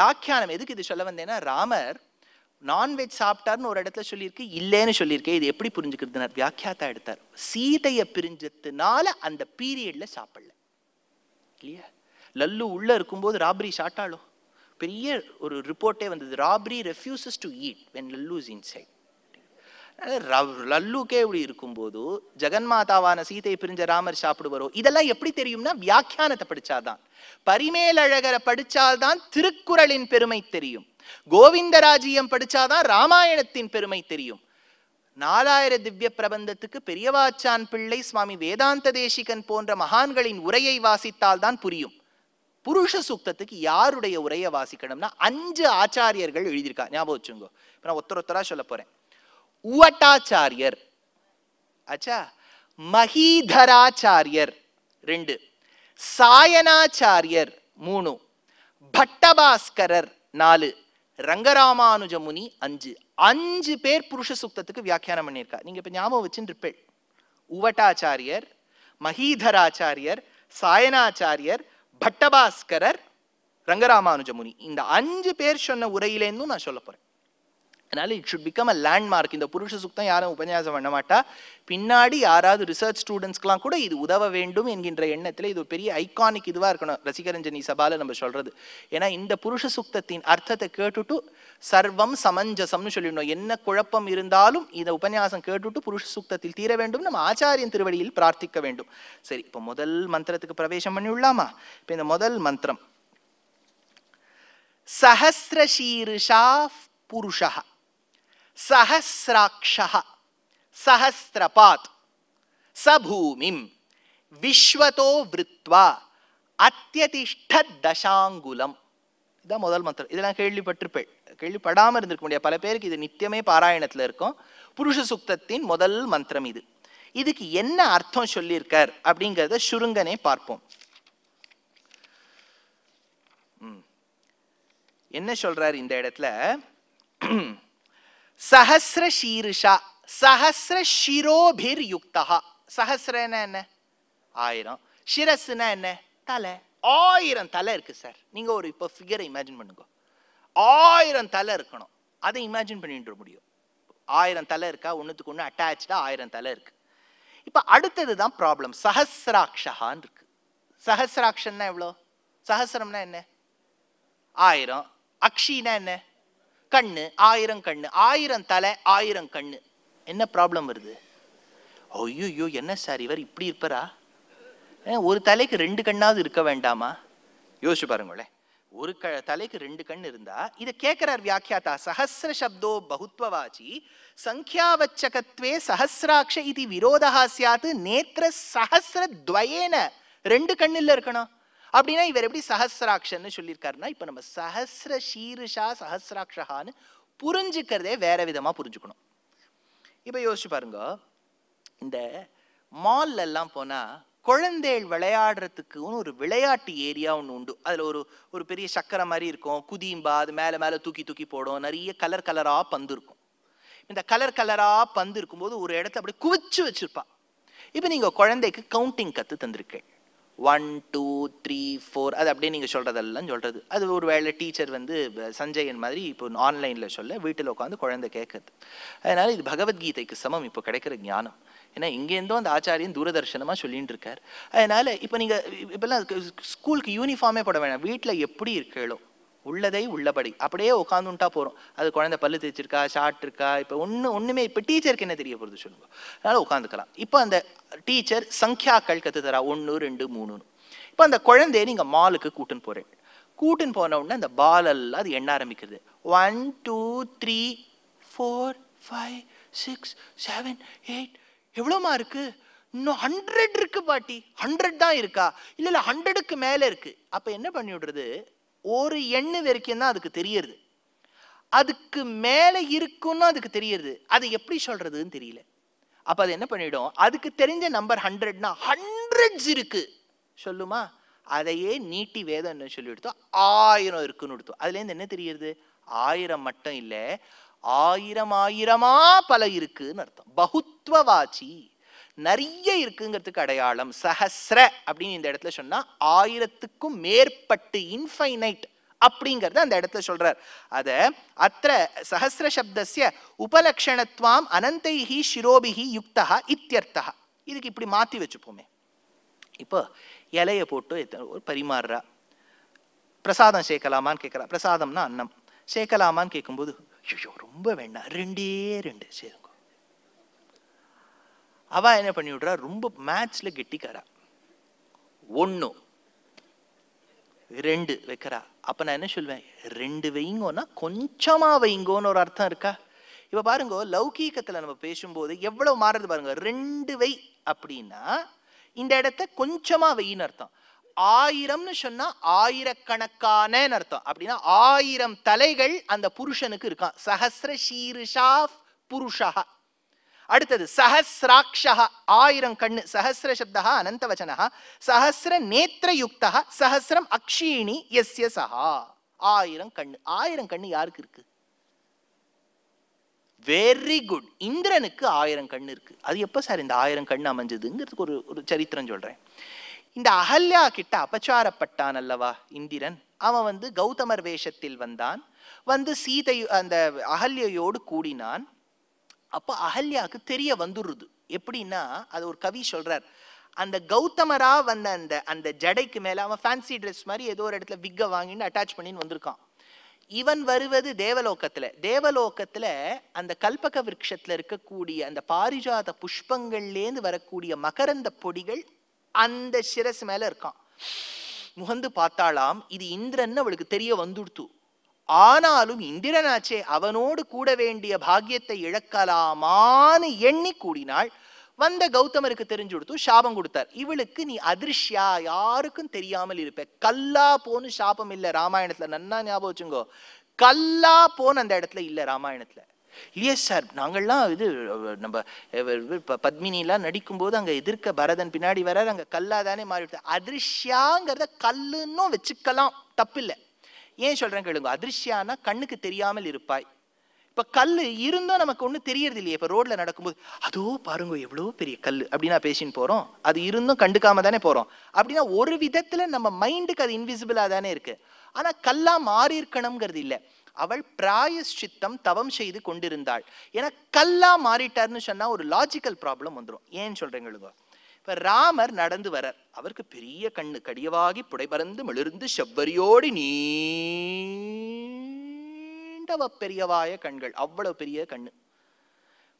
வியாக்கியானம் எதுக்கு இது சொல்ல வந்தேன்னா ராமர் நான்வெஜ் சாப்பிட்டார்னு ஒரு இடத்துல சொல்லியிருக்கு இல்லைன்னு சொல்லியிருக்கேன் இது எப்படி புரிஞ்சுக்கிறதுனா வியாக்கியாத்தா எடுத்தார். சீதையை பிரிஞ்சதுனால அந்த பீரியட்ல சாப்பிடல. இல்லையா? லல்லு உள்ள இருக்கும்போது ராப்ரி சாட்டாளோ பெரிய ஒரு ரிப்போர்ட்டே வந்தது. Rabri refuses to eat when Lalu is inside லல்லுக்கே இப்படி இருக்கும்போது ஜெகன்மாதாவான சீதை பிரிஞ்ச ராமர் சாப்பிடுவாரோ? இதெல்லாம் எப்படி தெரியும்னா வியாக்கியானத்தை படிச்சாதான். பரிமேலழகரை படிச்சால்தான் திருக்குறளின் பெருமை தெரியும். கோவிந்தராஜ்யம் படிச்சாதான் ராமாயணத்தின் பெருமை தெரியும். நாலாயிர திவ்ய பிரபந்தத்துக்கு பெரியவாச்சான் பிள்ளை சுவாமி வேதாந்த தேசிகன் போன்ற மகான்களின் உரையை வாசித்தால் தான் புரியும். புருஷ சூக்தத்துக்கு யாருடைய உரையை வாசிக்கணும்னா அஞ்சு ஆச்சாரியர்கள் எழுதியிருக்கா ஞாபகம் வச்சுங்கோ இப்போ நான் ஒருத்தர் ஒருத்தராக சொல்ல போறேன். உவட்டாச்சாரியர். ஆச்சா மகீதராச்சாரியர். ரெண்டு. சாயனாச்சாரியர். மூணு. பட்டபாஸ்கரர். நாலு. ரங்கராமானுஜ முனி அஞ்சு. அஞ்சு பேர் புருஷ சுக்தத்துக்கு வியாக்கியானம் பண்ணியிருக்கா. நீங்க இப்ப ஞாபகம் வச்சுன்னு இருப்பேள் உவட்டாச்சாரியர் மகீதராச்சாரியர் சாயனாச்சாரியர் பட்டபாஸ்கரர் ரங்கராமானுஜ முனி இந்த அஞ்சு பேர் சொன்ன உரையிலேருந்தும் நான் சொல்ல போறேன். அதனால it should become a landmark இந்த புருஷ சுத்தம் யாரும் உபன்யாசம் பண்ண மாட்டா. பின்னாடி யாராவது ரிசர்ச் ஸ்டூடெண்ட்ஸ்க்கெலாம் கூட இது உதவ வேண்டும் என்கின்ற எண்ணத்தில் இது ஒரு பெரிய ஐகானிக் இதுவாக இருக்கணும். ரசிகரஞ்சனி சபால நம்ம சொல்றது. ஏன்னா இந்த புருஷ சுக்தத்தின் அர்த்தத்தை கேட்டுட்டு சர்வம் சமஞ்சசம்னு சொல்லிடணும். என்ன குழப்பம் இருந்தாலும் இந்த உபன்யாசம் கேட்டுட்டு புருஷ சுக்தத்தில் தீர வேண்டும். நம்ம ஆச்சாரியன் திருவடியில் பிரார்த்திக்க வேண்டும். சரி இப்போ முதல் மந்திரத்துக்கு பிரவேசம் பண்ணி விடலாமா இப்போ இந்த முதல் மந்திரம். சஹசிரஷீருஷா புருஷா சஹசிராட்சா சஹசிரபாத் சபூமிம் விஸ்வதோ விருத்வா அத்தியதிஷ்ட அத்தியதிஷ்டதசாங்குலம். இதுதான் முதல் மந்திரம். இதெல்லாம் கேள்விப்பட்டிருப்பேன். கேள்விப்படாமல் இருந்திருக்க முடியாது. பல பேருக்கு இது நித்தியமே பாராயணத்தில் இருக்கும். புருஷ சுக்தத்தின் முதல் மந்திரம் இது. இதுக்கு என்ன அர்த்தம் சொல்லியிருக்கார் அப்படிங்கிறத சுருங்கனே பார்ப்போம். என்ன சொல்றார் இந்த இடத்துல? சஹசிர ஷீருஷா சஹசிர ஷிரோபிர் யுக்தா சஹசிரன்னா என்ன? ஆயிரம். ஷிரஸ்னா என்ன? தலை. ஆயிரம் தலை இருக்கு சார். நீங்க ஒரு இப்போ ஃபிகரை இமேஜின் பண்ணுங்க. ஆயிரம் தலை இருக்கணும். அதை இமேஜின் பண்ணிட்டு முடியும். ஆயிரம் தலை இருக்கா? ஒன்றுத்துக்கு ஒன்று அட்டாச்சா ஆயிரம் தலை இருக்கு. இப்போ அடுத்தது தான் ப்ராப்ளம் சஹசிராட்சகான்னு இருக்கு. சஹசிராட்சன்னா எவ்வளோ? சஹசிரம்னா என்ன? ஆயிரம். அக்ஷினா என்ன? கண்ணு ஆயிரம் கண்ணு. ஆயிரம் தலை ஆயிரம் கண்ணு. என்ன ப்ராப்ளம் வருது? ஐயோ என்ன சார் இவர் இப்படி இருப்பரா? ஒரு தலைக்கு ரெண்டு கண்ணாவது இருக்க வேண்டாமா? யோசிச்சு பாருங்களேன். ஒரு க தலைக்கு ரெண்டு கண் இருந்தா இதை கேட்கிறார் வியாக்கியாத்தா சஹசிர சப்தோ பகுத்வவாச்சி சங்கியாவச்சகத்வே சஹசிராட்ச இது விரோதா நேத்திர சஹசிர துவயேன. ரெண்டு கண்ணில் இருக்கணும். அப்படின்னா இவர் எப்படி சஹசிராட்சன்னு சொல்லியிருக்காருன்னா இப்போ நம்ம சஹசிர ஷீருஷா சஹசிராட்சகான்னு புரிஞ்சுக்கிறதே வேற விதமாக புரிஞ்சுக்கணும். இப்போ யோசிச்சு பாருங்க. இந்த மால்ல எல்லாம் போனா குழந்தைகள் விளையாடுறதுக்குன்னு ஒரு விளையாட்டு ஏரியா ஒன்று உண்டு. அதில் ஒரு ஒரு பெரிய சக்கரை மாதிரி இருக்கும். குதியும்பா அது மேலே மேலே தூக்கி தூக்கி போடும். நிறைய கலர் கலராக பந்து இருக்கும். இந்த கலர் கலராக பந்து இருக்கும்போது ஒரு இடத்த அப்படி குவிச்சு வச்சுருப்பா. இப்போ நீங்கள் குழந்தைக்கு கவுண்டிங் கற்று தந்திருக்கேன். ஒன் டூ த்ரீ ஃபோர் அது அப்படியே நீங்கள் சொல்கிறதெல்லாம் சொல்கிறது அது ஒரு வேளை டீச்சர் வந்து சஞ்சயன் மாதிரி இப்போ ஆன்லைனில் சொல்ல வீட்டில் உட்காந்து குழந்தை கேட்குறது அதனால் இது பகவத்கீதைக்கு சமம். இப்போ கிடைக்கிற ஞானம். ஏன்னா இங்கேருந்தோ அந்த ஆச்சாரியன் தூரதர்ஷனமாக சொல்லிட்டு இருக்கார். அதனால் இப்போ நீங்கள் இப்போல்லாம் ஸ்கூலுக்கு யூனிஃபார்மே போட வேணாம். வீட்டில் எப்படி இருக்கேளோ உள்ளதை உள்ளபடி. அப்படியே உட்காந்துட்டா போகிறோம் அது குழந்தை பல்லு தேய்ச்சிருக்கா ஷார்ட் இருக்கா இப்போ ஒன்று ஒன்றுமே இப்போ டீச்சருக்கு என்ன தெரிய போகிறது சொல்லுங்க. அதனால உட்காந்துக்கலாம் இப்போ அந்த டீச்சர் சங்கியாக்கள் கற்று தரா ஒன்று ரெண்டு மூணுன்னு. இப்போ அந்த குழந்தைய நீங்கள் மாலுக்கு கூட்டுன்னு போகிறேன் கூட்டுன்னு போன உடனே அந்த பால் எல்லாம் அது எண்ண ஆரம்பிக்கிறது one two three four five six seven eight எவ்வளோமா இருக்கு இன்னும் ஹண்ட்ரட் இருக்கு பாட்டி. ஹண்ட்ரட் தான் இருக்கா? இல்லை இல்லை ஹண்ட்ரடுக்கு மேலே இருக்கு. அப்போ என்ன பண்ணி விடுறது? ஒரு எண்ணு வரைக்கும் தான் அதுக்கு தெரியறது. அதுக்கு மேலே இருக்குன்னு அதுக்கு தெரியறது. அது எப்படி சொல்றதுன்னு தெரியல. அப்போ அது என்ன பண்ணிடும்? அதுக்கு தெரிஞ்ச நம்பர் ஹண்ட்ரட்னா ஹண்ட்ரட்ஸ் இருக்கு. சொல்லுமா? அதையே நீட்டி வேதம் என்ன சொல்லி எடுத்தோம் ஆயிரம் இருக்குன்னு எடுத்தோம் அதுலேருந்து என்ன தெரியுது ஆயிரம் மட்டும் இல்லை ஆயிரம் ஆயிரமா பல இருக்குன்னு அர்த்தம். பகுத்துவவாச்சி நிறைய இருக்குங்கிறதுக்கு அடையாளம். சஹஸ்ர அப்படின்னு இந்த இடத்துல சொன்னா ஆயிரத்துக்கும் மேற்பட்டு இன்ஃபைனைட் அப்படிங்கிறத அந்த இடத்துல சொல்றார். அத அத்திர சஹசிர சப்தசிய உபலக்ஷணத்வாம் அனந்தைஹி சிரோபிஹி யுக்தா இத்தியர்த்தா இதுக்கு இப்படி மாத்தி வச்சுப்போமே. இப்போ இலைய போட்டு ஒரு பரிமாறுறா. பிரசாதம் சேர்க்கலாமான்னு கேட்குறா பிரசாதம்னா அன்னம். சேர்க்கலாமான்னு கேட்கும்போது ஐயோ ரொம்ப வேண்டாம். ரெண்டே ரெண்டு. சரி. அவ என்ன பண்ணி விடுறா? ரொம்ப மேட்ச்ல கெட்டிக்காரா ஒன்று ரெண்டு வைக்கிறா. அப்போ நான் என்ன சொல்வேன்? ரெண்டு வைங்கோன்னா கொஞ்சமாக வைங்கோன்னு ஒரு அர்த்தம் இருக்கா? இப்போ பாருங்க லௌகீகத்தில் நம்ம பேசும்போது எவ்வளோ மாறுது பாருங்க. ரெண்டு வை அப்படின்னா இந்த இடத்த கொஞ்சமாக வெயின்னு அர்த்தம். ஆயிரம்னு சொன்னா ஆயிரக்கணக்கானன்னு அர்த்தம். அப்படின்னா ஆயிரம் தலைகள் அந்த புருஷனுக்கு இருக்கான். சஹசிர ஷீருஷா புருஷா அடுத்தது சஹசிராட்சா ஆயிரம் கண்ணு சஹசிர சப்தா அனந்தவச்சனா சஹசிர நேத்திரயுக்தா சஹசிரம் அக்ஷீணி எஸ்ய சஹா. ஆயிரம் கண்ணு. ஆயிரம் கண்ணு யாருக்கு இருக்கு? வெரி குட் இந்திரனுக்கு ஆயிரம் கண்ணு இருக்கு. அது எப்போ சார் இந்த ஆயிரம் கண்ணு அமைஞ்சதுங்கிறதுக்கு ஒரு ஒரு சரித்திரம் சொல்றேன். இந்த அகல்யா கிட்ட அபச்சாரப்பட்டான் அல்லவா இந்திரன்? அவன் வந்து கௌதமர் வேஷத்தில் வந்தான். வந்து சீதை அந்த அகல்யோடு கூடினான். அப்போ அகல்யாவுக்கு தெரிய வந்துடுறது எப்படின்னா அது ஒரு கவி சொல்றார் அந்த கௌதமரா வந்த அந்த அந்த ஜடைக்கு மேல அவன் ஃபேன்சி ட்ரெஸ் மாதிரி ஏதோ ஒரு இடத்துல விக்க வாங்கின்னு அட்டாச் பண்ணின்னு வந்திருக்கான். இவன் வருவது தேவலோகத்துல. தேவலோகத்துல அந்த கல்பக விருட்சத்துல இருக்கக்கூடிய அந்த பாரிஜாத புஷ்பங்கள்லேருந்து வரக்கூடிய மகரந்த பொடிகள் அந்த சிரஸ் மேல இருக்கான். முகந்து பார்த்தாளாம் இது இந்திரன் அவளுக்கு தெரிய வந்துடுத்து. ஆனாலும் இந்திரனாச்சே அவனோடு கூட வேண்டிய பாக்கியத்தை இழக்கலாமான்னு எண்ணி கூடினாள் வந்த கௌதமருக்கு தெரிஞ்சு கொடுத்து சாபம் கொடுத்தார். இவளுக்கு நீ அதிர்ஷ்யா யாருக்கும் தெரியாமல் இருப்ப. கல்லா போன்னு சாபம் இல்ல ராமாயணத்துல. நன்னா ஞாபகம் வச்சுங்கோ. கல்லா போன்னு அந்த இடத்துல இல்ல ராமாயணத்துல. இல்லையே சார் நாங்கள்லாம் இது நம்ம பத்மினிலாம் நடிக்கும்போது அங்க எதிர்க்க பரதன் பின்னாடி வர அங்க கல்லா தானே மாறிடுது அதிர்ஷ்யாங்கிறத கல்லுன்னும் வச்சுக்கலாம். தப்பில்லை. ஏன் சொல்றேன் கேளுங்க. அதிர்ஷ்யானா கண்ணுக்கு தெரியாமல் இருப்பாய். இப்ப கல் இருந்தும் நமக்கு ஒண்ணு தெரியறது இல்லையே இப்ப ரோட்ல நடக்கும்போது அதோ பாருங்க எவ்வளவு பெரிய கல்லு. அப்படின்னா பேசின்னு போறோம். அது இருந்தும் கண்டுக்காம தானே போறோம். அப்படின்னா ஒரு விதத்துல நம்ம மைண்டுக்கு அது இன்விசிபிளா தானே இருக்கு. ஆனா கல்லா மாறி இருக்கணுங்கிறது இல்லை. அவள் பிராயஷ்சித்தம் தவம் செய்து கொண்டிருந்தாள். ஏன்னா கல்லா மாறிட்டார்னு சொன்னா ஒரு லாஜிக்கல் ப்ராப்ளம் வந்துடும் ஏன் சொல்றேங்களுங்க இப்ப ராமர் நடந்து வரார் அவருக்கு பெரிய கண்ணு கடியவாகி புடைபறந்து மிளிர்ந்து செவ்வரியோடு நீண்டவ பெரியவாய கண்கள். அவ்வளவு பெரிய கண்ணு.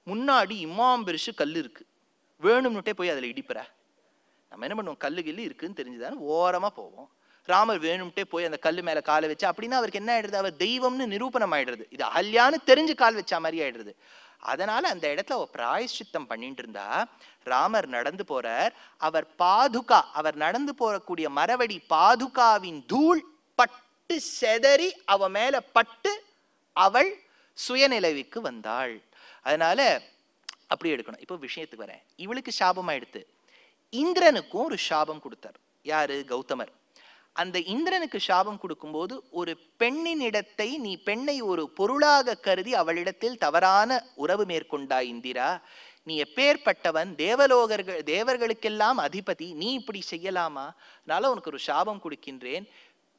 முன்னாடி இம்மாம் பெருசு கல் இருக்கு. வேணும்னுட்டே போய் அதுல இடிப்புற. நம்ம என்ன பண்ணுவோம்? கல்லு கில்லு இருக்குன்னு தெரிஞ்சுதானே ஓரமா போவோம். ராமர் வேணும்ட்டே போய் அந்த கல்லு மேல காலை வச்சு அப்படின்னா அவருக்கு என்ன ஆயிடுது அவர் தெய்வம்னு நிரூபணம் ஆயிடுறது. இது அகல்யான்னு தெரிஞ்சு கால் வச்சா மாதிரி ஆயிடுறது. அதனால அந்த இடத்துல அவ பிராயஷ்சித்தம் பண்ணிட்டு இருந்தா ராமர் நடந்து போறார். அவர் பாதுகா அவர் நடந்து போறக்கூடிய மரவடி பாதுகாவின் தூள் பட்டு செதறி அவ மேல பட்டு அவள் சுயநிலைவுக்கு வந்தாள். அதனால அப்படி எடுக்கணும். இப்போ விஷயத்துக்கு வரேன். இவளுக்கு சாபம் ஆயிடுத்து இந்திரனுக்கும் ஒரு சாபம் கொடுத்தார். யாரு? கௌதமர். அந்த இந்திரனுக்கு சாபம் கொடுக்கும்போது ஒரு பெண்ணின் இடத்தை நீ பெண்ணை ஒரு பொருளாக கருதி அவளிடத்தில் தவறான உறவு மேற்கொண்டாய் இந்திரா. நீ எப்பேற்பட்டவன் தேவலோகர்கள் தேவர்களுக்கெல்லாம் அதிபதி நீ இப்படி செய்யலாமா? அதனால உனக்கு ஒரு சாபம் கொடுக்கின்றேன்.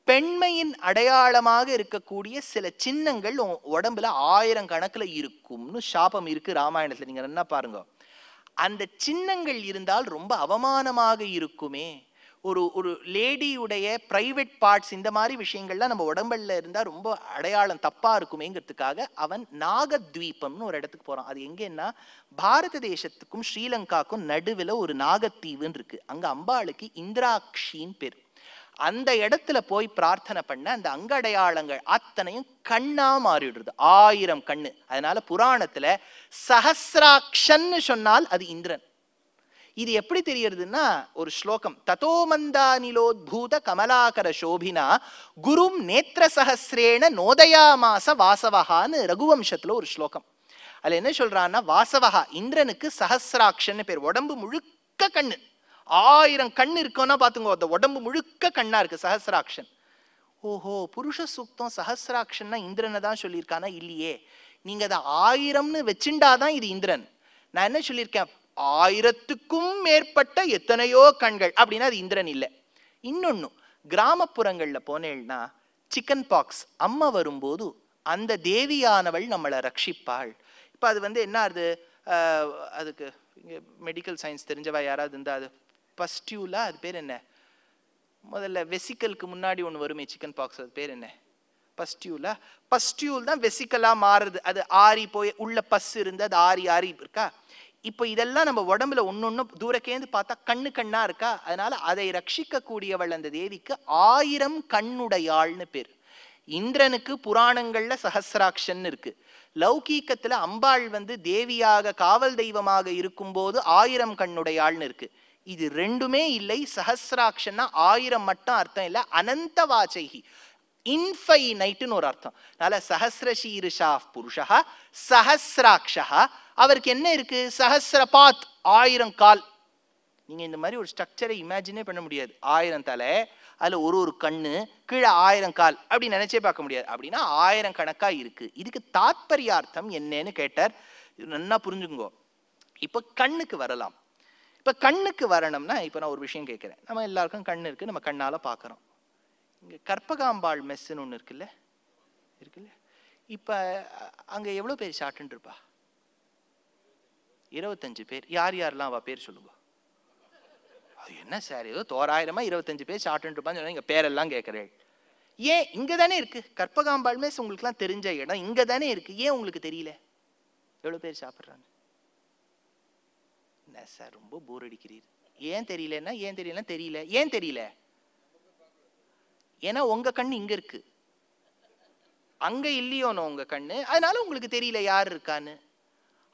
பெண்மையின் அடையாளமாக இருக்கக்கூடிய சில சின்னங்கள் உடம்புல ஆயிரம் கணக்குல இருக்கும்னு சாபம் இருக்கு ராமாயணத்துல. நீங்க என்ன பாருங்க. அந்த சின்னங்கள் இருந்தால் ரொம்ப அவமானமாக இருக்குமே. ஒரு ஒரு லேடியுடைய பிரைவேட் பார்ட்ஸ் இந்த மாதிரி விஷயங்கள்லாம் நம்ம உடம்புல இருந்தால் ரொம்ப அடையாளம் தப்பா இருக்குமேங்கிறதுக்காக அவன் நாகத்வீபம்னு ஒரு இடத்துக்கு போறான். அது எங்கேன்னா பாரத தேசத்துக்கும் ஸ்ரீலங்காக்கும் நடுவில் ஒரு நாகத்தீவுன்னு இருக்கு. அங்க அம்பாளுக்கு இந்திராட்சின்னு பேர். அந்த இடத்துல போய் பிரார்த்தனை பண்ண அந்த அங்கடையாளங்கள் அத்தனையும் கண்ணா மாறிடுறது. ஆயிரம் கண்ணு. அதனால புராணத்துல சஹசிராட்சன்னு சொன்னால் அது இந்திரன். இது எப்படி தெரியறதுன்னா ஒரு ஸ்லோகம். ததோ மந்தானிலோத்பூத கமலாகர சோபினா குரும் நேத்திர சஹசிரேன நோதயாமாச வாசவகான்னு ரகுவம்சத்துல ஒரு ஸ்லோகம். அதுல என்ன சொல்றான்னா வாசவகா இந்திரனுக்கு சஹசிராட்சன்னு பேர். உடம்பு முழுக்க கண்ணு. ஆயிரம் கண் இருக்கோன்னா பாத்துங்க அந்த உடம்பு முழுக்க கண்ணா இருக்கு சஹசிராட்சன். ஓஹோ புருஷ சூக்தம் சஹசிராட்சன்னா இந்திரனை தான் சொல்லியிருக்கானா? இல்லையே. நீங்க அதை ஆயிரம்னு வச்சுண்டாதான் இது இந்திரன். நான் என்ன சொல்லியிருக்கேன்? ஆயிரத்துக்கும் மேற்பட்ட எத்தனையோ கண்கள். அப்படின்னா அது இந்திரன் இல்லை. இன்னொன்னு கிராமப்புறங்களில் போனேன்னா சிக்கன் பாக்ஸ் அம்மா வரும்போது அந்த தேவியானவள் நம்மளை ரட்சிப்பாள். இப்போ அது வந்து என்ன ஆகுது? அதுக்கு இங்கே மெடிக்கல் சயின்ஸ் தெரிஞ்சவா யாராவது இருந்தால் அது பஸ்டியூலா அது பேர் என்ன? முதல்ல வெசிக்கலுக்கு முன்னாடி ஒன்று வருமே சிக்கன் பாக்ஸ் அது பேர் என்ன? பஸ்டியூலா? பஸ்டியூல் தான் வெசிக்கலாக மாறுது. அது ஆறி போய் உள்ள பஸ் இருந்து அது ஆறி ஆறி இருக்கா? இப்போ இதெல்லாம் நம்ம உடம்புல ஒன்னொன்னு தூரக்கேந்து பார்த்தா கண்ணு கண்ணா இருக்கா? அதனால அதை ரட்சிக்க கூடியவள் அந்த தேவிக்கு ஆயிரம் கண்ணுடையாள்னு பேர். இந்திரனுக்கு புராணங்கள்ல சஹசிராட்சன் இருக்கு. லௌகீகத்துல அம்பாள் வந்து தேவியாக காவல் தெய்வமாக இருக்கும்போது ஆயிரம் கண்ணுடையாள்னு இருக்கு. இது ரெண்டுமே இல்லை. சஹசிராட்சன்னா ஆயிரம் மட்டும் அர்த்தம் இல்லை. அனந்த வாச்சைகி. இன்ஃபைனைட்னு ஒரு அர்த்தம். அதனால சஹசிரசீருஷா புருஷா சஹசிராட்சா அவருக்கு என்ன இருக்கு? சஹசிரபாத் ஆயிரம் கால். நீங்கள் இந்த மாதிரி ஒரு ஸ்ட்ரக்சரை இமேஜினே பண்ண முடியாது. ஆயிரம் தலை அதில் ஒரு ஒரு கண்ணு கீழே ஆயிரம் கால் அப்படி நினைச்சே பார்க்க முடியாது. அப்படின்னா ஆயிரம் கணக்காக இருக்கு. இதுக்கு தாத்பரியார்த்தம் என்னன்னு கேட்டார். நல்லா புரிஞ்சுக்கோ இப்போ கண்ணுக்கு வரலாம். இப்போ கண்ணுக்கு வரணும்னா இப்போ நான் ஒரு விஷயம் கேட்குறேன். நம்ம எல்லாருக்கும் கண் இருக்கு. நம்ம கண்ணால் பார்க்குறோம். இங்க கற்பகாம்பாள் மெஸ்ஸுன்னு ஒன்று இருக்குல்ல? இருக்குல்ல? இப்போ அங்க எவ்வளோ பேர் ஷார்ட்ன்னு இருப்பா? இருபத்தஞ்சு பேர். யார் யாரெல்லாம் அவள் பேர் சொல்லுங்க அது என்ன சார்? ஏதோ தோராயிரமா இருபத்தஞ்சு பேர் ஷார்ட்னு இருப்பான்னு சொன்னா பேரெல்லாம் கேட்குறேன் ஏன் இங்க தானே இருக்கு? கற்பகாம்பாள் மெஸ் உங்களுக்குலாம் தெரிஞ்ச இடம். இங்க தானே இருக்கு. ஏன் உங்களுக்கு தெரியல? எவ்வளோ பேர் சாப்பிட்றாங்க? என்ன சார் ரொம்ப போர் அடிக்கிறீர்? ஏன் தெரியலன்னா ஏன் தெரியலன்னா தெரியல. ஏன் தெரியல? ஏன்னா உங்க கண் இங்க இருக்கு. அங்க இல்லையோனோ உங்க கண்ணு. அதனால உங்களுக்கு தெரியல யார் இருக்கான்னு.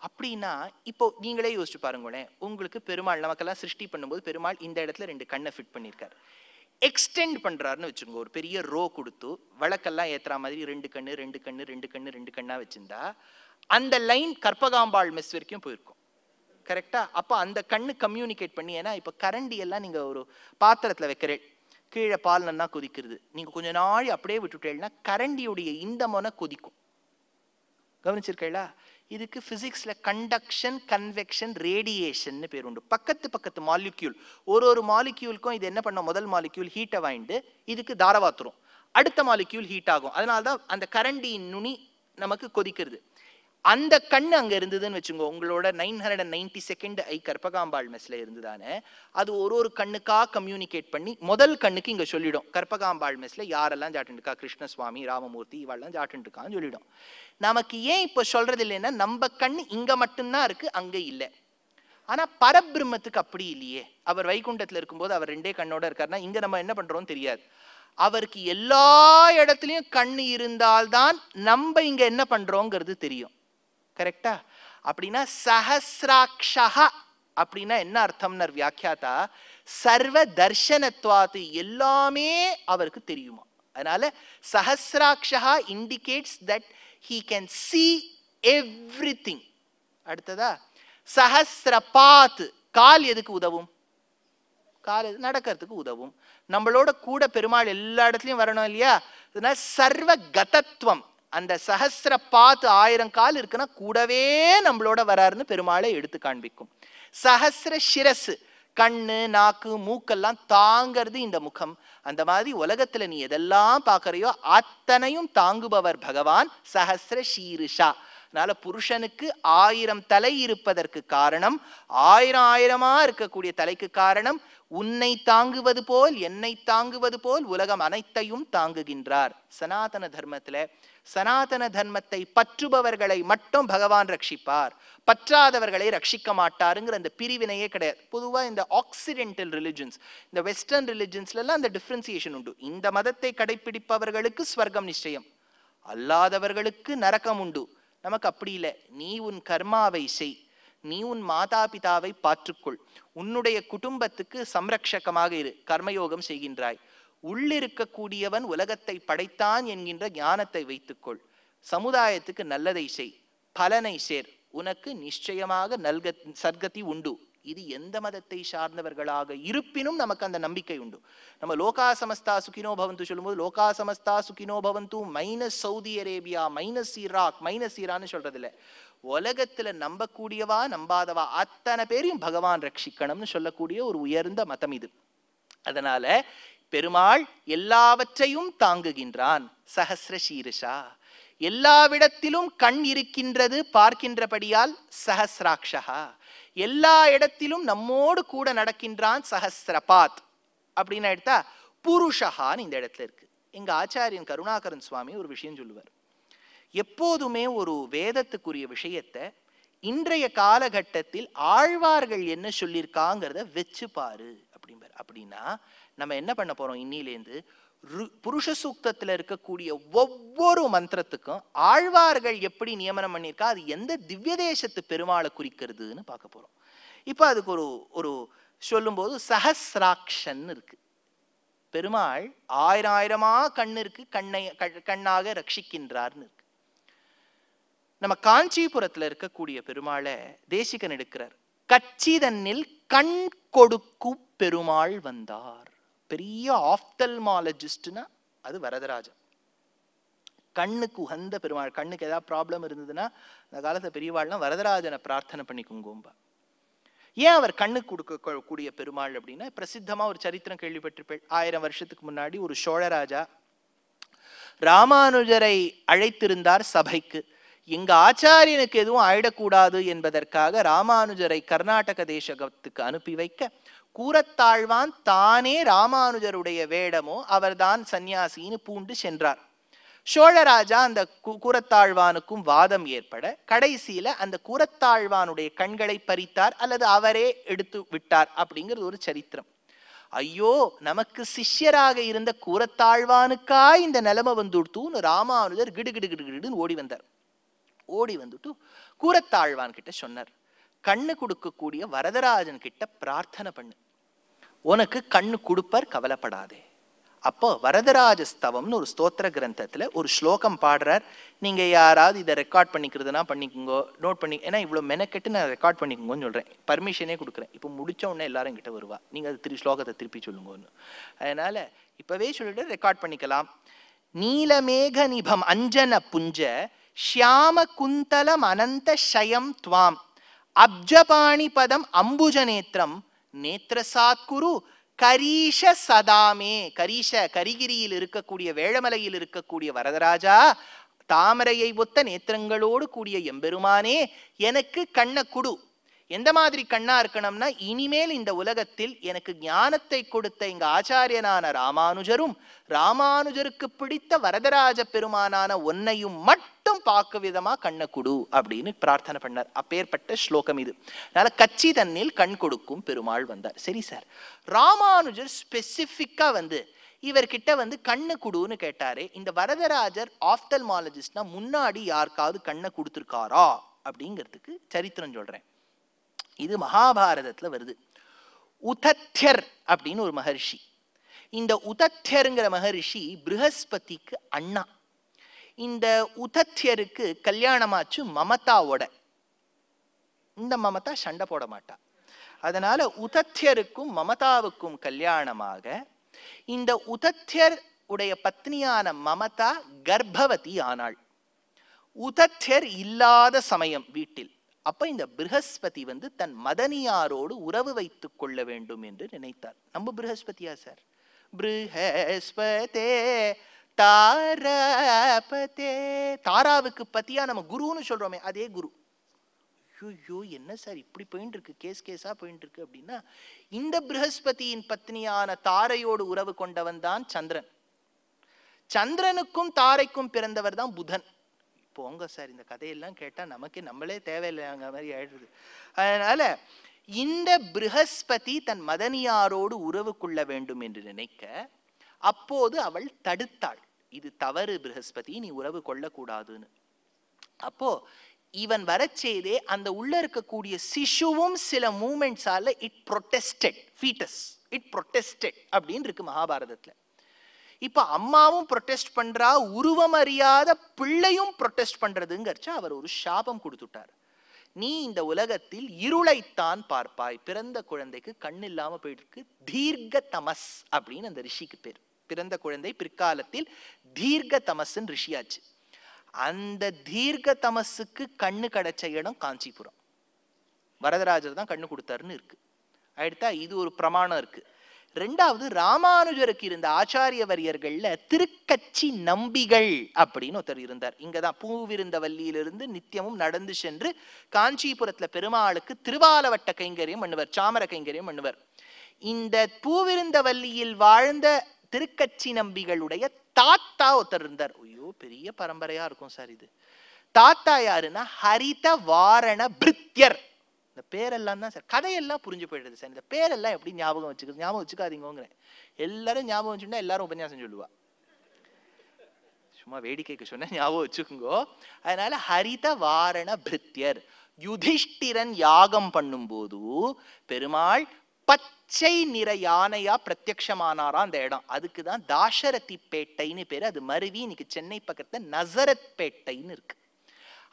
அப்படின்னா இப்போ நீங்களே யோசிச்சு பாருங்களேன். உங்களுக்கு பெருமாள் நமக்கெல்லாம் சிருஷ்டி பண்ணும்போது பெருமாள் இந்த இடத்துல ரெண்டு கண்ணை ஃபிட் பண்ணியிருக்காரு. எக்ஸ்டெண்ட் பண்றாருன்னு வச்சுக்கோங்க. ஒரு பெரிய ரோ கொடுத்து வழக்கெல்லாம் ஏத்துற மாதிரி ரெண்டு கண்ணு ரெண்டு கண்ணு ரெண்டு கண்ணு ரெண்டு கண்ணா வச்சிருந்தா அந்த லைன் கற்பகாம்பாள் மெஸ் வரைக்கும் போயிருக்கும். கரெக்டா அப்போ அந்த கண்ணு கம்யூனிகேட் பண்ணி ஏன்னா இப்போ கரண்டி எல்லாம் நீங்க ஒரு பாத்திரத்துல வைக்கிறேன் கீழே பால் நன்னா கொதிக்கிறது. நீங்க கொஞ்ச நாள் அப்படியே விட்டுட்டேன்னா கரண்டியுடைய இந்த முனை கொதிக்கும். கவனிச்சிருக்கீங்களா? இதுக்கு பிசிக்ஸ்ல கண்டக்ஷன் கன்வெக்ஷன் ரேடியேஷன்னு பேர் உண்டு. பக்கத்து பக்கத்து மாலிக்யூல் ஒரு ஒரு மாலிக்யூலுக்கும் இது என்ன பண்ண முதல் மாலிக்யூல் ஹீட்டை வாங்கிட்டு இதுக்கு தாரவாத்துரும். அடுத்த மாலிக்யூல் ஹீட் ஆகும். அதனால தான் அந்த கரண்டியின் நுனி நமக்கு கொதிக்கிறது. அந்த கண் அங்க இருந்ததுன்னு வச்சுங்க உங்களோட nine hundred and ninety second ஐ கற்பகாம்பாள் மெஸ்ல இருந்துதானே அது ஒரு ஒரு கண்ணுக்கா கம்யூனிகேட் பண்ணி முதல் கண்ணுக்கு இங்க சொல்லிடும். கற்பகாம்பாள் மெஸ்ல யாரெல்லாம் ஜாட்டுன்னு இருக்கா கிருஷ்ணசுவாமி ராமமூர்த்தி இவாள்லாம் ஜாட்டுன்னு இருக்கான்னு சொல்லிடும். நமக்கு ஏன் இப்போ சொல்றது இல்லைன்னா நம்ம கண் இங்க மட்டும்தான் இருக்கு அங்க இல்லை. ஆனா பரபிரம்மத்துக்கு அப்படி இல்லையே. அவர் வைகுண்டத்துல இருக்கும்போது அவர் ரெண்டே கண்ணோட இருக்காருன்னா இங்க நம்ம என்ன பண்றோம் தெரியாது. அவருக்கு எல்லா இடத்துலயும் கண் இருந்தால்தான் நம்ம இங்க என்ன பண்றோங்கிறது தெரியும். கரெக்டா? அப்படின்னா சஹசிராட்சா அப்படின்னா என்ன அர்த்தம்னர் வியாக்கியாத்தா? சர்வ தர்ஷனத்வாத்து எல்லாமே அவருக்கு தெரியுமா? அதனால Sahasraksha indicates that he can see everything அடுத்ததா சஹசிரபாத் கால் எதுக்கு உதவும்? கால் எது- நடக்கிறதுக்கு உதவும். நம்மளோட கூட பெருமாள் எல்லா இடத்துலையும் வரணும் இல்லையா? சர்வ கதத்துவம் அந்த சஹசிர பாத்து ஆயிரம் கால் இருக்குன்னா கூடவே நம்மளோட வராருன்னு பெருமாளை எடுத்து காண்பிக்கும். சஹசிர சிரசு கண்ணு நாக்கு மூக்கெல்லாம் தாங்கிறது இந்த முகம். அந்த மாதிரி உலகத்துல நீ எதெல்லாம் பார்க்கறியோ அத்தனையும் தாங்குபவர் பகவான் சஹசிர ஷீருஷா. அதனால புருஷனுக்கு ஆயிரம் தலை இருப்பதற்கு காரணம் ஆயிரம் ஆயிரமா இருக்கக்கூடிய தலைக்கு காரணம் உன்னை தாங்குவது போல் என்னை தாங்குவது போல் உலகம் அனைத்தையும் தாங்குகின்றார். சனாதன தர்மத்துல சனாதன தர்மத்தை பற்றுபவர்களை மட்டும் பகவான் ரட்சிப்பார். பற்றாதவர்களை ரட்சிக்க மாட்டாருங்கிற அந்த பிரிவினையே கிடையாது. பொதுவா இந்த ஆக்சிடென்டல் ரிலிஜன்ஸ் இந்த வெஸ்டர்ன் ரிலிஜன்ஸ்லாம் எல்லாம் அந்த டிஃப்ரென்சியேஷன் உண்டு. இந்த மதத்தை கடைபிடிப்பவர்களுக்கு ஸ்வர்க்கம் நிச்சயம். அல்லாதவர்களுக்கு நரக்கம் உண்டு. நமக்கு அப்படி இல்லை. நீ உன் கர்மாவை செய். நீ உன் மாதா பிதாவை பாற்றுக்கொள் உன்னுடைய குடும்பத்துக்கு சம்ரக்ஷகமாக இரு. கர்மயோகம் செய்கின்றாய். உள்ளிருக்கக்கூடியவன் உலகத்தை படைத்தான் என்கின்ற ஞானத்தை வைத்துக்கொள். சமுதாயத்துக்கு நல்லதை செய். பலனை சேர். உனக்கு நிச்சயமாக நல்க சர்க்கத்தி உண்டு. இது எந்த மதத்தை சார்ந்தவர்களாக இருப்பினும் நமக்கு அந்த நம்பிக்கை உண்டு. நம்ம லோகா சமஸ்தா சுகினோ பவந்து சொல்லும்போது லோகா சமஸ்தா சுகினோ பவந்து minus Saudi Arabia minus Iraq minus ஈரான்னு சொல்றது இல்லை உலகத்துல நம்பக்கூடியவா நம்பாதவா அத்தனை பேரையும் பகவான் ரட்சிக்கணும்னு சொல்லக்கூடிய ஒரு உயர்ந்த மதம் இது. அதனால பெருமாள் எல்லாவற்றையும் தாங்குகின்றான் சஹஸ்ர சீருஷா எல்லாவிடத்திலும் கண் இருக்கின்றது பார்க்கின்றபடியால் சஹசிராட்சகா எல்லா இடத்திலும் நம்மோடு கூட நடக்கின்றான் சஹஸ்ரபாத். அப்படின்னு எடுத்தா புருஷஹான்னு இந்த இடத்துல இருக்கு. எங்க ஆச்சாரியன் கருணாகரன் சுவாமி ஒரு விஷயம் சொல்லுவார். எப்போதுமே ஒரு வேதத்துக்குரிய விஷயத்தை இன்றைய காலகட்டத்தில் ஆழ்வார்கள் என்ன சொல்லியிருக்காங்கிறத வச்சு பாரு அப்படிம்பார். அப்படின்னா நம்ம என்ன பண்ண போறோம்? இன்னிலேருந்து புருஷ சூக்தத்தில் இருக்கக்கூடிய ஒவ்வொரு மந்திரத்துக்கும் ஆழ்வார்கள் எப்படி நியமனம் பண்ணியிருக்கா? அது எந்த திவ்ய தேசத்து பெருமாளை குறிக்கிறதுன்னு பார்க்க போறோம். இப்போ அதுக்கு ஒரு ஒரு சொல்லும்போது சஹசிராட்சன் இருக்கு. பெருமாள் ஆயிரம் ஆயிரமா கண்ணு இருக்கு கண்ணை கண்ணாக ரட்சிக்கின்றார்னு இருக்கு. நம்ம காஞ்சிபுரத்துல இருக்கக்கூடிய பெருமாளை தேசிகன் எடுக்கிறார். கச்சிதன்னில் கண் கொடுக்கு பெருமாள் வந்தார். பெரிய ஆப்தல்மாலஜிஸ்ட்னா அது வரதராஜன். கண்ணுக்கு உகந்த பெருமாள் கண்ணுக்கு ஏதாவது ப்ராப்ளம் இருந்ததுன்னா அந்த காலத்தில் பெரியவாள்லாம் வரதராஜனை பிரார்த்தனை பண்ணிக்குங்கோம்பா ஏன் அவர் கண்ணுக்கு கொடுக்கக்கூடிய பெருமாள் அப்படின்னா பிரசித்தமா ஒரு சரித்திரம் கேள்விப்பட்டிருப்பேன். ஆயிரம் வருஷத்துக்கு முன்னாடி ஒரு சோழராஜா ராமானுஜரை அழைத்திருந்தார் சபைக்கு. எங்க ஆச்சாரியனுக்கு எதுவும் ஆயிடக்கூடாது என்பதற்காக ராமானுஜரை கர்நாடக தேசகத்துக்கு அனுப்பி வைக்க கூரத்தாழ்வான் தானே ராமானுஜருடைய வேடமோ அவர்தான் சந்நியாசின்னு பூண்டு சென்றார். சோழராஜா அந்த கூரத்தாழ்வானுக்கும் வாதம் ஏற்பட கடைசியில அந்த கூரத்தாழ்வானுடைய கண்களை பறித்தார் அல்லது அவரே எடுத்து விட்டார் அப்படிங்கிறது ஒரு சரித்திரம். ஐயோ நமக்கு சிஷ்யராக இருந்த கூரத்தாழ்வானுக்கா இந்த நிலைமை வந்துடுத்துன்னு ராமானுஜர் கிடு கிடு கிடு கிடுன்னு ஓடி வந்தார். ஓடி வந்துட்டு கூரத்தாழ்வான் கிட்ட சொன்னார். கண்ணு கொடுக்கக்கூடிய வரதராஜன் கிட்ட பிரார்த்தனை பண்ணு. உனக்கு கண்ணு கொடுப்பர் கவலைப்படாதே. அப்போ வரதராஜ ஸ்தவம்னு ஒரு ஸ்தோத்திர கிரந்தத்தில் ஒரு ஸ்லோகம் பாடுறார். நீங்கள் யாராவது இதை ரெக்கார்ட் பண்ணிக்கிறதுனா பண்ணிக்கோங்க நோட் பண்ணி ஏன்னா இவ்வளோ மெனக்கெட்டு நான் ரெக்கார்ட் பண்ணிக்கோங்கன்னு சொல்கிறேன் பர்மிஷனே கொடுக்குறேன். இப்போ முடிச்ச உடனே எல்லாரும் கிட்ட வருவா. நீங்கள் அது திரு ஸ்லோகத்தை திருப்பி சொல்லுங்கன்னு. அதனால் இப்போவே சொல்லிட்டு ரெக்கார்ட் பண்ணிக்கலாம். நீலமேக நிபம் அஞ்சன புஞ்ச ஷியாம குந்தலம் அனந்த ஷயம் துவாம். அப்ஜபாணி பதம் நேத்திரசாத் குரு கரீஷ சதாமே. கரீஷ கரிகிரியில் இருக்கக்கூடிய வேழமலையில் இருக்கக்கூடிய வரதராஜா தாமரையை ஒத்த நேத்திரங்களோடு கூடிய எம்பெருமானே எனக்கு கண்ண குடு எந்த மாதிரி கண்ணா இருக்கணும்னா இனிமேல் இந்த உலகத்தில் எனக்கு ஞானத்தை கொடுத்த எங்க ஆச்சாரியனான ராமானுஜரும் ராமானுஜருக்கு பிடித்த வரதராஜ பெருமானான ஒன்னையும் மட்டும் பார்க்க விதமா கண்ணை கொடு அப்படின்னு பிரார்த்தனை பண்ணார். அப்பேற்பட்ட ஸ்லோகம் இது. அதனால கச்சி தண்ணில் கண் கொடுக்கும் பெருமாள் வந்தார். சரி சார். ராமானுஜர் ஸ்பெசிஃபிக்கா வந்து இவர்கிட்ட வந்து கண்ணு குடுன்னு கேட்டாரே இந்த வரதராஜர் ஆப்தல்மாலஜிஸ்ட்னா முன்னாடி யாருக்காவது கண்ணை கொடுத்துருக்காரா அப்படிங்கிறதுக்கு சரித்திரம் சொல்றேன். இது மகாபாரதத்துல வருது. உதத்தியர் அப்படின்னு ஒரு மகர்ஷி. இந்த உதத்தியருங்கிற மகர்ஷி ப்ரஹஸ்பதிக்கு அண்ணா. இந்த உதத்தியருக்கு கல்யாணமாச்சு மமதாவோட. இந்த மமதா சண்டை போட மாட்டா. அதனால உதத்தியருக்கும் மமதாவுக்கும் கல்யாணமாக இந்த உதத்தியர் உடைய பத்னியான மமதா கர்ப்பவதி ஆனாள். உதத்தியர் இல்லாத சமயம் வீட்டில். அப்ப இந்த ப்ரஹஸ்பதி வந்து தன் மதனியாரோடு உறவு வைத்துக் கொள்ள வேண்டும் என்று நினைத்தார். நம்ம ப்ரஹஸ்பதியா சார்? ப்ரஹஸ்பதே தாரபதே. தாராவுக்கு பத்தியா நம்ம குருன்னு சொல்றோமே அதே குரு. ஐயோ என்ன சார் இப்படி போயிட்டு இருக்கு கேஸ் கேஸா போயிட்டு இருக்கு அப்படின்னா இந்த ப்ரஹஸ்பதியின் பத்னியான தாரையோடு உறவு கொண்டவன் தான் சந்திரன். சந்திரனுக்கும் தாரைக்கும் பிறந்தவர் தான் புதன். போங்க சார் இந்த கதையெல்லாம் கேட்டால் நமக்கு நம்மளே தேவையில்லைங்க மாதிரி ஆயிடுது. அதனால் இந்த ப்ரஹஸ்பதி தன் மதனியாரோடு உறவு கொள்ள வேண்டும் என்று நினைக்க அப்போது அவள் தடுத்தாள். இது தவறு ப்ரஹஸ்பதி நீ உறவு கொள்ளக்கூடாதுன்னு. அப்போ இவன் வரச்செய்தே அந்த உள்ள இருக்கக்கூடிய சிசுவும் சில மூமெண்ட்ஸால it protested foetus it protested அப்படின்னு இருக்கு மகாபாரதத்தில். இப்போ அம்மாவும் ப்ரொட்டஸ்ட் பண்றா உருவம் அறியாத பிள்ளையும் ப்ரொட்டஸ்ட் பண்றதுங்கிறச்ச அவர் ஒரு சாபம் கொடுத்துட்டார். நீ இந்த உலகத்தில் இருளைத்தான் பார்ப்பாய். பிறந்த குழந்தைக்கு கண் இல்லாமல் போயிட்டு தீர்க்க தமஸ் அப்படின்னு அந்த ரிஷிக்கு பேர். பிறந்த குழந்தை பிற்காலத்தில் தீர்க்க தமஸ்ன்னு ரிஷியாச்சு. அந்த தீர்க்க தமஸுக்கு கண்ணு கிடைச்ச இடம் காஞ்சிபுரம். வரதராஜர் தான் கண்ணு கொடுத்தாருன்னு இருக்கு. அடுத்தா இது ஒரு பிரமாணம் இருக்கு. ரெண்டாவது ராமானுஜருக்கு இருந்த ஆச்சாரிய வரியர்கள்ல திருக்கச்சி நம்பிகள் அப்படின்னு ஒருத்தர் இருந்தார். இங்கதான் பூவிருந்தவல்லியிலிருந்து நித்தியமும் நடந்து சென்று காஞ்சிபுரத்துல பெருமாளுக்கு திருவாலவட்ட கைங்கரியம் பண்ணுவர் சாமர கைங்கரியம் பண்ணுவர். இந்த பூவிருந்தவல்லியில் வாழ்ந்த திருக்கச்சி நம்பிகளுடைய தாத்தா ஒருத்தர் இருந்தார். ஐயோ பெரிய பரம்பரையா இருக்கும் சார் இது. தாத்தா யாருன்னா ஹரித வாரண பிரித்யர் இந்த பேரெல்லாம் தான் சார். கதையெல்லாம் புரிஞ்சு போயிடுது சார். இந்த பேரெல்லாம் எப்படி ஞாபகம் வச்சுக்கிறது ஞாபகம் வச்சுக்காதீங்கங்கிறேன். எல்லாரும் ஞாபகம் வச்சுட்டா எல்லாரும் உபன்யாசம் சொல்லுவா. சும்மா வேடிக்கைக்கு சொன்ன ஞாபகம் வச்சுக்கோங்க. அதனால ஹரித வாரண பிருத்யர். யுதிஷ்டிரன் யாகம் பண்ணும்போது பெருமாள் பச்சை நிற யானையா பிரத்யமானாரா அந்த இடம். அதுக்கு தான் தாசரதி பேட்டைன்னு பேரு. அது மருவி இன்னைக்கு சென்னை பக்கத்துல நசரத் பேட்டைன்னு இருக்கு.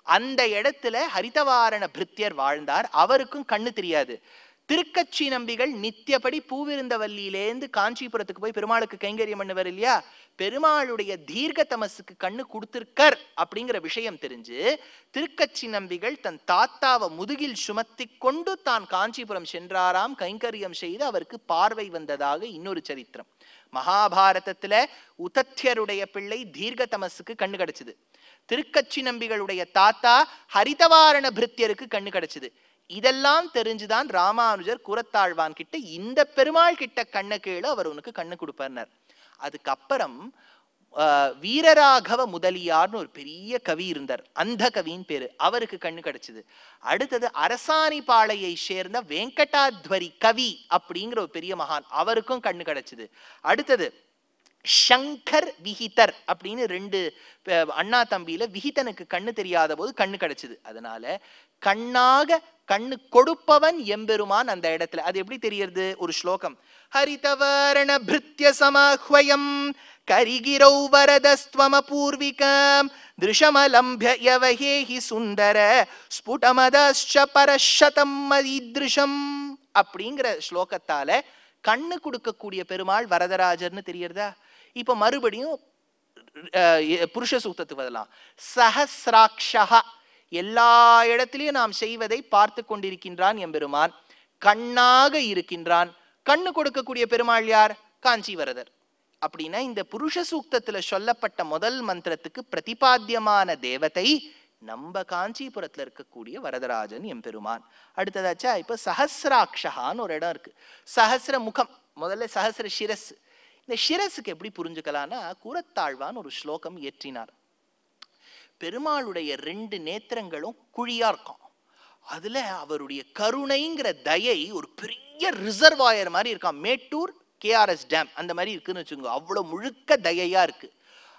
அந்த இடத்துல ஹரிதவாரண பிருத்தியர் வாழ்ந்தார். அவருக்கும் கண்ணு தெரியாது. திருக்கச்சி நம்பிகள் நித்தியப்படி பூவிருந்தவல்லியிலேருந்து காஞ்சிபுரத்துக்கு போய் பெருமாளுக்கு கைங்கரியம் பண்ணுவார் இல்லையா? பெருமாளுடைய தீர்க்க தமசுக்கு கண்ணு கொடுத்திருக்கர் அப்படிங்கிற விஷயம் தெரிஞ்சு திருக்கச்சி நம்பிகள் தன் தாத்தாவை முதுகில் சுமத்தி கொண்டு தான் காஞ்சிபுரம் சென்றாராம். கைங்கரியம் செய்து அவருக்கு பார்வை வந்ததாக இன்னொரு சரித்திரம். மகாபாரதத்துல உதத்தியருடைய பிள்ளை தீர்க்க தமசுக்கு கண்ணு கிடைச்சது. திருக்கச்சி நம்பிகளுடைய தாத்தா ஹரிதவாரண பிருத்தியருக்கு கண்ணு கிடைச்சது. இதெல்லாம் தெரிஞ்சுதான் ராமானுஜர் குரத்தாழ்வான் கிட்ட இந்த பெருமாள் கிட்ட கண்ணை கேளு அவர் உனக்கு கண்ணு கொடுப்பார்னார். அதுக்கப்புறம் வீரராகவ முதலியார்னு ஒரு பெரிய கவி இருந்தார். அந்த கவியின் பேரு. அவருக்கு கண்ணு கிடைச்சது. அடுத்தது அரசாணி பாளையை சேர்ந்த வெங்கடாத்வரி கவி அப்படிங்கிற ஒரு பெரிய மகான். அவருக்கும் கண்ணு கிடைச்சது. அடுத்தது ஷங்கர் விஹிதர் அப்படின்னு ரெண்டு அண்ணா தம்பியில விஹிதனுக்கு கண்ணு தெரியாத போது கண்ணு கிடைச்சது. அதனால கண்ணாக கண்ணு கொடுப்பவன் எம்பெருமான் அந்த இடத்துல. அது எப்படி தெரியறது? ஒரு ஸ்லோகம். ஹரிதவரண பிருத்ய சமாஹ்வயம் கரிகிரௌ வரதஸ்துவம பூர்விகம் திருஷமலம்பிய யவஹேஹி சுந்தர ஸ்புடமதஸ்ச பரஷதம் மதிதிருஷம் அப்படிங்கிற ஸ்லோகத்தால கண்ணு கொடுக்கக்கூடிய பெருமாள் வரதராஜர்னு தெரியறதா? இப்போ மறுபடியும் புருஷ சூக்தத்துக்கு வரலாம். சஹசிராட்சா எல்லா இடத்திலையும் நாம் செய்வதை பார்த்து கொண்டிருக்கின்றான் எம்பெருமான். கண்ணாக இருக்கின்றான். கண்ணு கொடுக்கக்கூடிய பெருமாள் யார்? காஞ்சிவரதர். அப்படின்னா இந்த புருஷ சூக்தத்துல சொல்லப்பட்ட முதல் மந்திரத்துக்கு பிரதிபாத்தியமான தேவதை நம்ம காஞ்சிபுரத்துல இருக்கக்கூடிய வரதராஜன் எம்பெருமான். அடுத்ததாச்சா இப்ப சஹசிராட்சகான்னு ஒரு இடம் இருக்கு. சஹசிர முகம் முதல்ல சஹசிர சிரஸ். இந்த ஷிரஸுக்கு எப்படி புரிஞ்சுக்கலாம்னா கூரத்தாழ்வான் ஒரு ஸ்லோகம் இயற்றினார். பெருமாளுடைய ரெண்டு நேத்திரங்களும் குழியா இருக்கும். அதுல அவருடைய கருணைங்கிற தயை ஒரு பெரிய ரிசர்வாயர் மாதிரி இருக்கான் மேட்டூர் கேஆர்எஸ் டேம் அந்த மாதிரி இருக்குன்னு வச்சுக்கோங்க. அவ்வளோ முழுக்க தயையா இருக்கு.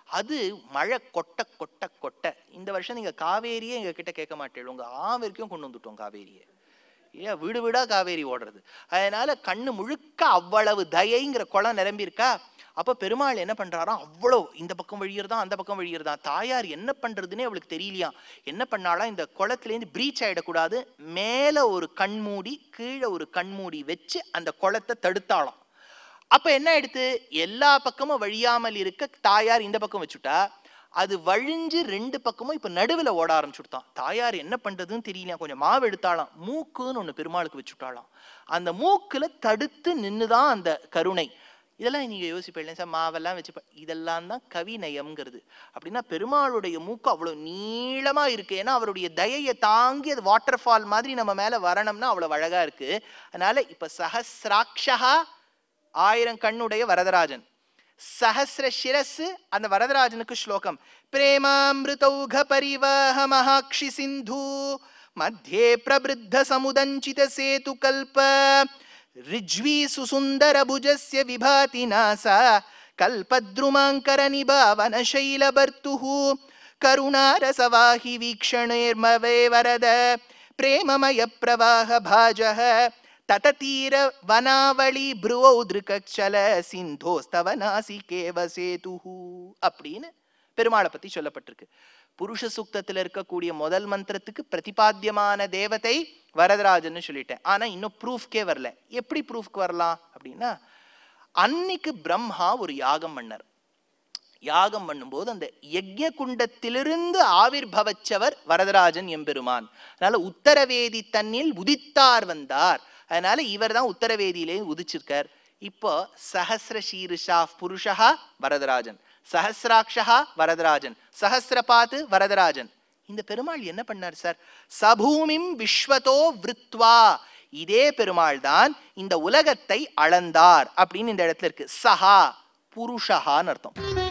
அது மழை கொட்ட கொட்ட கொட்ட. இந்த வருஷம் நீங்க காவேரியே எங்க கிட்ட கேட்க மாட்டேன். உங்க ஆவரிக்கும் கொண்டு வந்துட்டோம் காவேரியை. ஏன் வீடு வீடாக காவேரி ஓடுறது. அதனால கண்ணு முழுக்க அவ்வளவு தயைங்கிற குளம் நிரம்பியிருக்கா. அப்போ பெருமாள் என்ன பண்றாராம் அவ்வளோ இந்த பக்கம் வழியிறதான் அந்த பக்கம் வழியிறதான். தாயார் என்ன பண்ணுறதுன்னே அவளுக்கு தெரியலையா? என்ன பண்ணாலாம் இந்த குளத்துலேருந்து பிரீச் ஆகிடக்கூடாது மேலே ஒரு கண்மூடி கீழே ஒரு கண்மூடி வச்சு அந்த குளத்தை தடுத்தாளாம். அப்போ என்ன எடுத்து எல்லா பக்கமும் வழியாமல் இருக்க தாயார் இந்த பக்கம் வச்சுட்டா அது வழிஞ்சு ரெண்டு பக்கமும் இப்போ நடுவில் ஓட ஆரம்பிச்சுட்டான் தாயார் என்ன பண்ணுறதுன்னு தெரியல. கொஞ்சம் மாவு எடுத்தாலாம் மூக்குன்னு ஒன்று பெருமாளுக்கு வச்சுட்டாலாம் அந்த மூக்கில் தடுத்து நின்று தான் அந்த கருணை. இதெல்லாம் நீங்கள் யோசிப்பேன் சார் மாவெல்லாம் வச்சு இதெல்லாம் தான் கவிநயம்ங்கிறது. அப்படின்னா பெருமாளுடைய மூக்கு அவ்வளோ நீளமாக இருக்குது ஏன்னா அவருடைய தயையை தாங்கி அது வாட்டர் ஃபால் மாதிரி நம்ம மேலே வரணும்னா அவ்வளோ அழகாக இருக்குது அதனால் இப்போ சஹசிராட்சா ஆயிரம் கண்ணுடைய வரதராஜன். சஹசிர சிரசு அந்த வரதராஜனுக்கு ஸ்லோகம். பிரேமாமிருதௌக பரிவாஹ மகாக்ஷி சிந்து மத்தியே பிரபிருத்த சமுதஞ்சித சேது கல்ப ரிஜ்வி சுசுந்தர புஜஸ்ய விபாதி நாசா கல்பத்ருமாங்கர நிபாவன சைலபர்த்துஹு கருணாரசவாஹி வீக்ஷணேர்மவே வரத பிரேமமய பிரவாக பாஜக தததீர வனாவளி புருவௌ திருக்கச்சல சிந்தோஸ்தவ நாசிகேவ சேதுஹு அப்படின்னு பெருமாளை பத்தி சொல்லப்பட்டிருக்கு. புருஷ சூக்தத்துல இருக்கக்கூடிய முதல் மந்திரத்துக்கு பிரதிபாத்தியமான தேவதை வரதராஜன்னு சொல்லிட்டேன். ஆனா இன்னும் ப்ரூஃப்கே வரல. எப்படி ப்ரூஃப்க்கு வரலாம் அப்படின்னா அன்னைக்கு பிரம்மா ஒரு யாகம் பண்ணார். யாகம் பண்ணும்போது அந்த யஜ்ய குண்டத்திலிருந்து ஆவிர்பவச்சவர் வரதராஜன் எம்பெருமான். அதனால உத்தரவேதி தன்னில் உதித்தார் வந்தார். அதனால இவர் தான் உத்தரவேதியிலே உதிச்சிருக்கார். இப்போ சஹசிர சீருஷா புருஷா வரதராஜன். சஹசிராட்சா வரதராஜன். சஹசிரபாத்து வரதராஜன். இந்த பெருமாள் என்ன பண்ணார் சார்? சபூமிம் விஸ்வதோ விருத்வா. இதே பெருமாள் தான் இந்த உலகத்தை அளந்தார் அப்படின்னு இந்த இடத்துல இருக்கு. சஹா புருஷஹான்னு அர்த்தம்.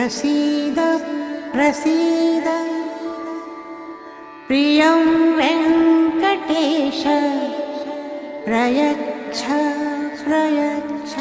प्रसीद प्रसीद। प्रियं वेङ्कटेश प्रयच्छ प्रयच्छ